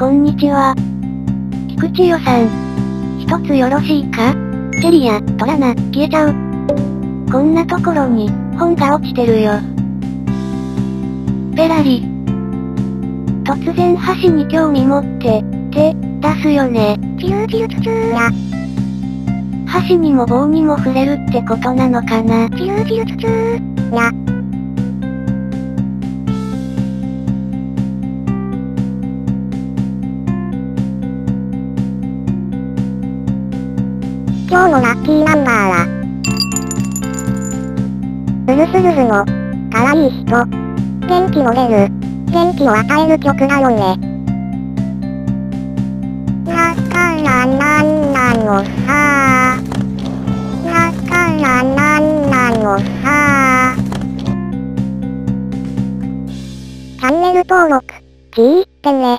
こんにちは。菊池代さん。一つよろしいか？チェリア、トラナ、消えちゃう。こんなところに、本が落ちてるよ。ペラリ。突然箸に興味持って、手、出すよね。チューチューチューや。箸にも棒にも触れるってことなのかな？チューチューューや。今日のラッキーナンバーは、うるするるの、かわいい人、元気の出る、元気を与える曲だよね。だからなんなのさだからなんなのさチャンネル登録、聞いてね。